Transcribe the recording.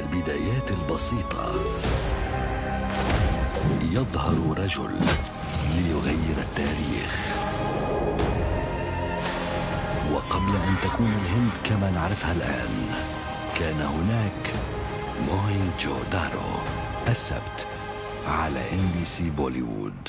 البدايات البسيطة. يظهر رجل ليغير التاريخ. وقبل أن تكون الهند كما نعرفها الآن كان هناك موهين جو دارو السبت على ام بي سي بوليوود